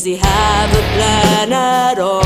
Does he have a plan at all?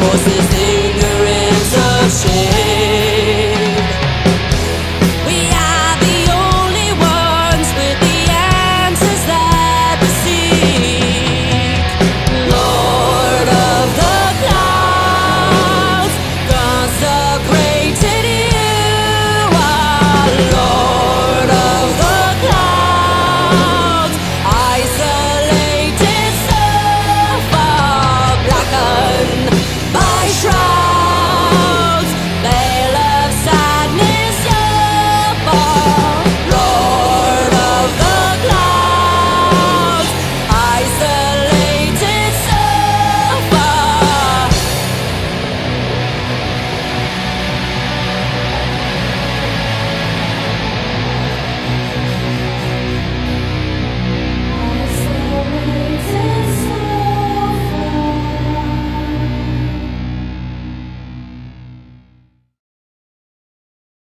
horses